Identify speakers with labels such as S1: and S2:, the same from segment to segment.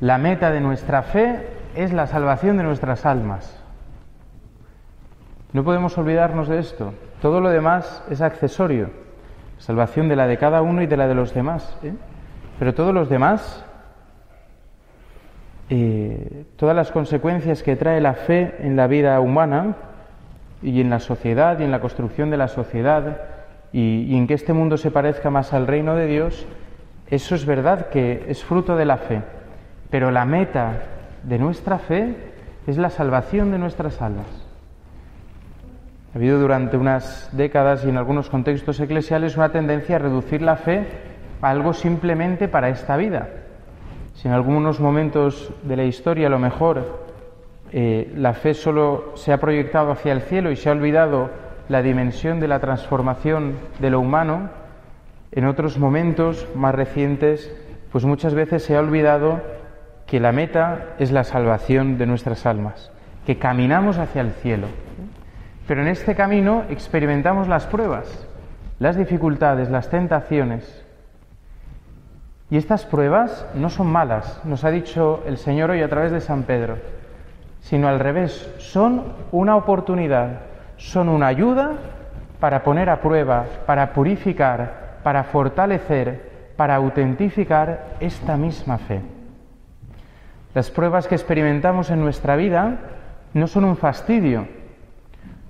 S1: La meta de nuestra fe es la salvación de nuestras almas. No podemos olvidarnos de esto. Todo lo demás es accesorio. Salvación de la de cada uno y de la de los demás. ¿eh? Pero todos los demás, eh, todas las consecuencias que trae la fe en la vida humana y en la sociedad y en la construcción de la sociedad y, y en que este mundo se parezca más al reino de Dios, eso es verdad que es fruto de la fe. Pero la meta de nuestra fe es la salvación de nuestras almas. Ha habido durante unas décadas y en algunos contextos eclesiales una tendencia a reducir la fe a algo simplemente para esta vida. Si en algunos momentos de la historia a lo mejor eh, la fe solo se ha proyectado hacia el cielo y se ha olvidado la dimensión de la transformación de lo humano, en otros momentos más recientes, pues muchas veces se ha olvidado que la meta es la salvación de nuestras almas, que caminamos hacia el cielo. Pero en este camino experimentamos las pruebas, las dificultades, las tentaciones. Y estas pruebas no son malas, nos ha dicho el Señor hoy a través de San Pedro, sino al revés, son una oportunidad, son una ayuda para poner a prueba, para purificar, para fortalecer, para autentificar esta misma fe. Las pruebas que experimentamos en nuestra vida no son un fastidio,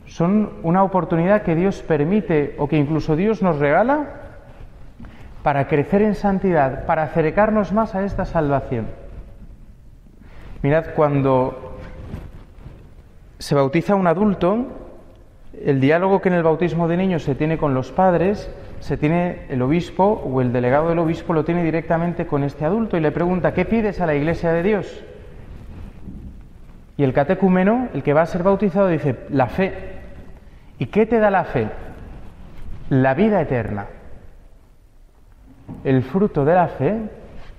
S1: son una oportunidad que Dios permite o que incluso Dios nos regala para crecer en santidad, para acercarnos más a esta salvación. Mirad, cuando se bautiza un adulto, el diálogo que en el bautismo de niños se tiene con los padres, se tiene el obispo o el delegado del obispo lo tiene directamente con este adulto y le pregunta, ¿qué pides a la iglesia de Dios? Y el catecúmeno, el que va a ser bautizado, dice, la fe. ¿Y qué te da la fe? La vida eterna. El fruto de la fe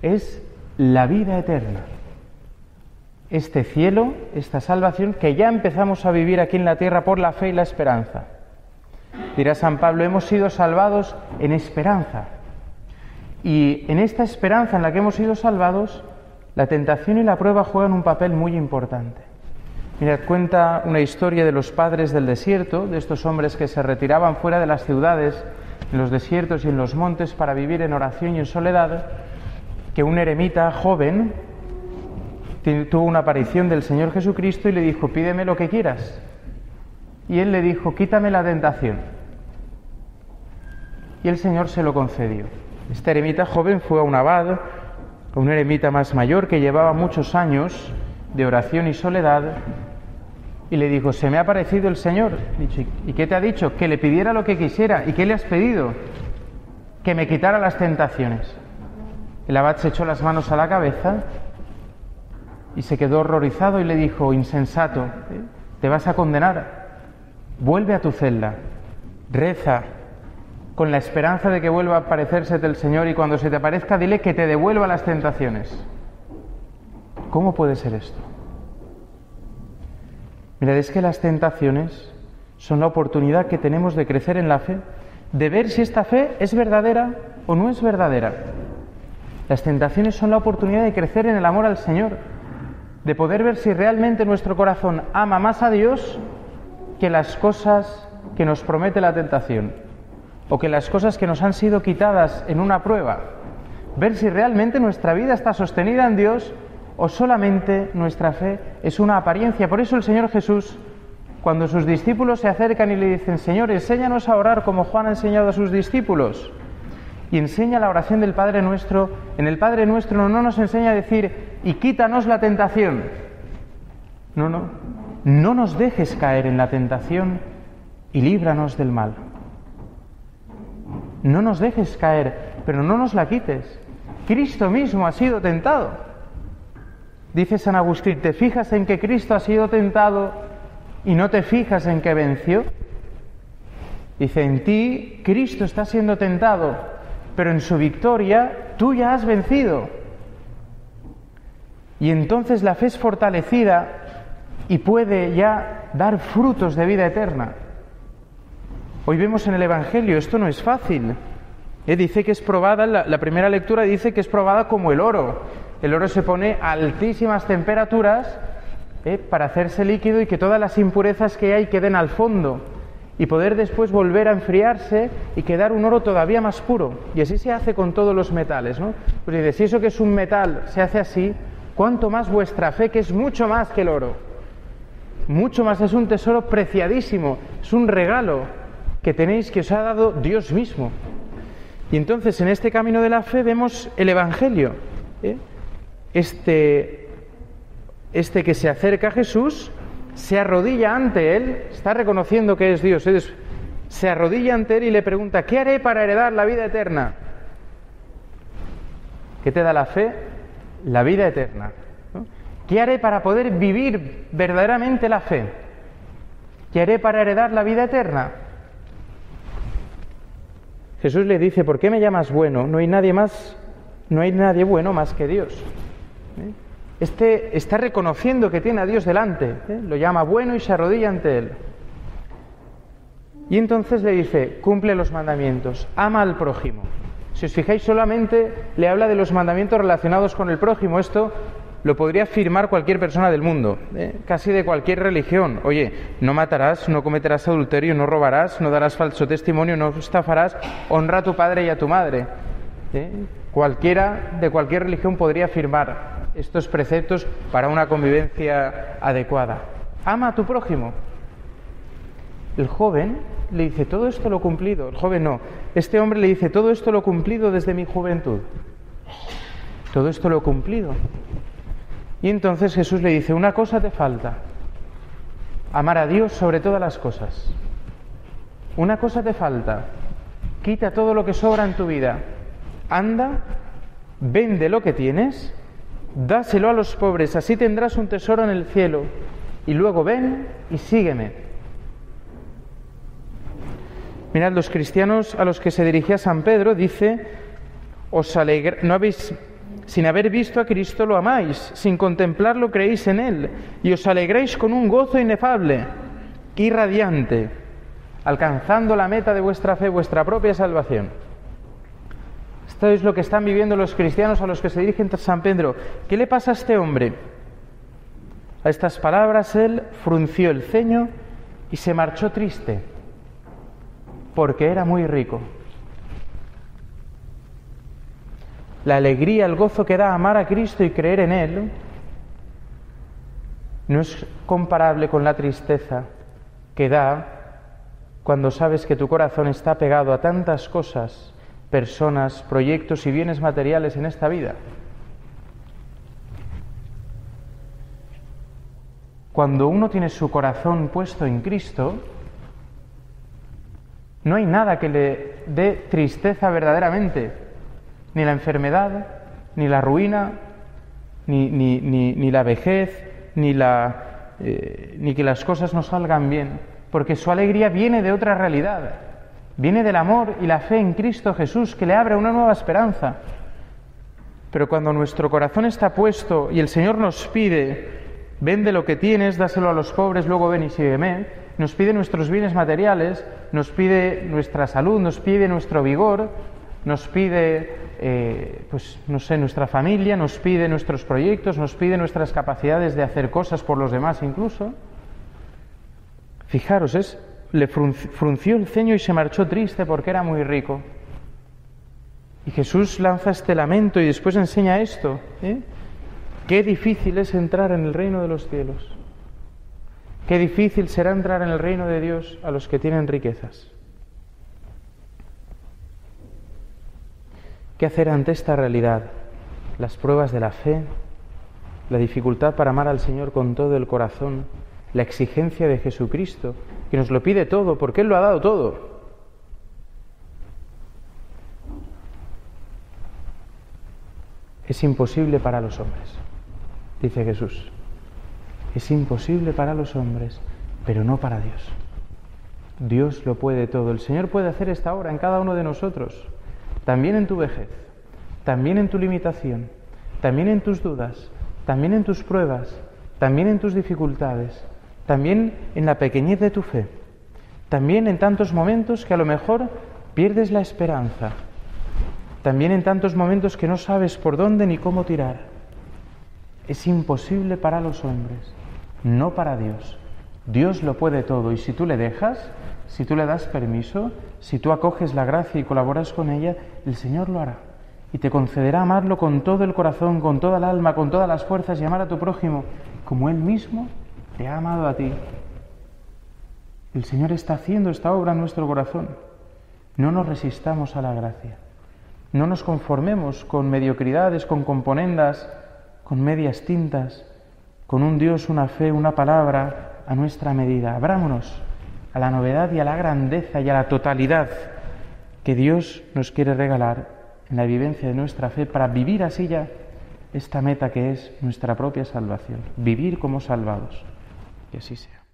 S1: es la vida eterna. Este cielo, esta salvación que ya empezamos a vivir aquí en la tierra por la fe y la esperanza. Dirá San Pablo, hemos sido salvados en esperanza. Y en esta esperanza en la que hemos sido salvados, la tentación y la prueba juegan un papel muy importante. Mirad, cuenta una historia de los padres del desierto, de estos hombres que se retiraban fuera de las ciudades, en los desiertos y en los montes para vivir en oración y en soledad, que un eremita joven tuvo una aparición del Señor Jesucristo y le dijo, pídeme lo que quieras. Y él le dijo, quítame la tentación y el Señor se lo concedió. Este eremita joven fue a un abad, a un eremita más mayor que llevaba muchos años de oración y soledad, y le dijo, se me ha parecido el Señor. ¿Y qué te ha dicho? Que le pidiera lo que quisiera. ¿Y qué le has pedido? Que me quitara las tentaciones. El abad se echó las manos a la cabeza y se quedó horrorizado y le dijo, insensato, te vas a condenar. Vuelve a tu celda, reza, con la esperanza de que vuelva a aparecerse del Señor y cuando se te aparezca dile que te devuelva las tentaciones. ¿Cómo puede ser esto? Mirad, es que las tentaciones son la oportunidad que tenemos de crecer en la fe, de ver si esta fe es verdadera o no es verdadera. Las tentaciones son la oportunidad de crecer en el amor al Señor, de poder ver si realmente nuestro corazón ama más a Dios que las cosas que nos promete la tentación o que las cosas que nos han sido quitadas en una prueba, ver si realmente nuestra vida está sostenida en Dios o solamente nuestra fe es una apariencia. Por eso el Señor Jesús, cuando sus discípulos se acercan y le dicen, Señor, enséñanos a orar como Juan ha enseñado a sus discípulos, y enseña la oración del Padre Nuestro, en el Padre Nuestro no nos enseña a decir, y quítanos la tentación. No, no, no nos dejes caer en la tentación y líbranos del mal no nos dejes caer, pero no nos la quites. Cristo mismo ha sido tentado. Dice San Agustín, ¿te fijas en que Cristo ha sido tentado y no te fijas en que venció? Dice, en ti Cristo está siendo tentado, pero en su victoria tú ya has vencido. Y entonces la fe es fortalecida y puede ya dar frutos de vida eterna. Hoy vemos en el Evangelio, esto no es fácil. Eh, dice que es probada, la, primera lectura dice que es probada como el oro. El oro se pone a altísimas temperaturas ¿eh? para hacerse líquido y que todas las impurezas que hay queden al fondo y poder después volver a enfriarse y quedar un oro todavía más puro. Y así se hace con todos los metales, ¿no? Pues dice, si eso que es un metal se hace así, ¿cuánto más vuestra fe, que es mucho más que el oro? Mucho más, es un tesoro preciadísimo, es un regalo que tenéis que os ha dado Dios mismo. Y entonces en este camino de la fe vemos el Evangelio. ¿eh? Este, este que se acerca a Jesús se arrodilla ante Él, está reconociendo que es Dios, se arrodilla ante Él y le pregunta, ¿qué haré para heredar la vida eterna? ¿Qué te da la fe? La vida eterna. ¿Qué haré para poder vivir verdaderamente la fe? ¿Qué haré para heredar la vida eterna? Jesús le dice, ¿por qué me llamas bueno? No hay nadie más, no hay nadie bueno más que Dios. ¿Eh? Este está reconociendo que tiene a Dios delante, ¿eh? lo llama bueno y se arrodilla ante Él. Y entonces le dice, cumple los mandamientos, ama al prójimo. Si os fijáis solamente le habla de los mandamientos relacionados con el prójimo. Esto lo podría afirmar cualquier persona del mundo, ¿eh? casi de cualquier religión. Oye, no matarás, no cometerás adulterio, no robarás, no darás falso testimonio, no estafarás, honra a tu padre y a tu madre. ¿eh? Cualquiera de cualquier religión podría afirmar estos preceptos para una convivencia adecuada. Ama a tu prójimo. El joven le dice, todo esto lo he cumplido. El joven no. Este hombre le dice, todo esto lo he cumplido desde mi juventud. Todo esto lo he cumplido. Y entonces Jesús le dice, una cosa te falta. Amar a Dios sobre todas las cosas. Una cosa te falta. Quita todo lo que sobra en tu vida. Anda, vende lo que tienes dáselo a los pobres, así tendrás un tesoro en el cielo. Y luego ven y sígueme. Mirad, los cristianos a los que se dirigía San Pedro dice, os alegra, no habéis, sin haber visto a Cristo lo amáis, sin contemplarlo creéis en Él, y os alegráis con un gozo inefable, irradiante, alcanzando la meta de vuestra fe, vuestra propia salvación. Esto es lo que están viviendo los cristianos a los que se dirigen San Pedro. ¿Qué le pasa a este hombre? A estas palabras él frunció el ceño y se marchó triste, porque era muy rico. La alegría, el gozo que da amar a Cristo y creer en Él no es comparable con la tristeza que da cuando sabes que tu corazón está pegado a tantas cosas personas, proyectos y bienes materiales en esta vida. Cuando uno tiene su corazón puesto en Cristo, no hay nada que le dé tristeza verdaderamente, ni la enfermedad, ni la ruina, ni, ni, la vejez, ni, la, eh, ni que las cosas no salgan bien, porque su alegría viene de otra realidad, Viene del amor y la fe en Cristo Jesús que le abre una nueva esperanza. Pero cuando nuestro corazón está puesto y el Señor nos pide, vende lo que tienes, dáselo a los pobres, luego ven y sígueme, nos pide nuestros bienes materiales, nos pide nuestra salud, nos pide nuestro vigor, nos pide, eh, pues no sé, nuestra familia, nos pide nuestros proyectos, nos pide nuestras capacidades de hacer cosas por los demás incluso. Fijaros, es le frunció el ceño y se marchó triste porque era muy rico. Y Jesús lanza este lamento y después enseña esto. ¿eh? Qué difícil es entrar en el reino de los cielos. Qué difícil será entrar en el reino de Dios a los que tienen riquezas. ¿Qué hacer ante esta realidad? Las pruebas de la fe, la dificultad para amar al Señor con todo el corazón, la exigencia de Jesucristo, que nos lo pide todo, porque Él lo ha dado todo. Es imposible para los hombres, dice Jesús. Es imposible para los hombres, pero no para Dios. Dios lo puede todo. El Señor puede hacer esta obra en cada uno de nosotros, también en tu vejez, también en tu limitación, también en tus dudas, también en tus pruebas, también en tus dificultades, también en la pequeñez de tu fe, también en tantos momentos que a lo mejor pierdes la esperanza, también en tantos momentos que no sabes por dónde ni cómo tirar. es imposible para los hombres, no para Dios. Dios lo puede todo y si tú le dejas, si tú le das permiso, si tú acoges la gracia y colaboras con ella, el Señor lo hará. Y te concederá amarlo con todo el corazón, con toda el alma, con todas las fuerzas y amar a tu prójimo como Él mismo te ha amado a ti. El Señor está haciendo esta obra en nuestro corazón. No nos resistamos a la gracia. No nos conformemos con mediocridades, con componendas, con medias tintas, con un Dios, una fe, una palabra a nuestra medida. Abrámonos a la novedad y a la grandeza y a la totalidad que Dios nos quiere regalar en la vivencia de nuestra fe para vivir así ya esta meta que es nuestra propia salvación, vivir como salvados. Que así sea.